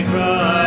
I cry.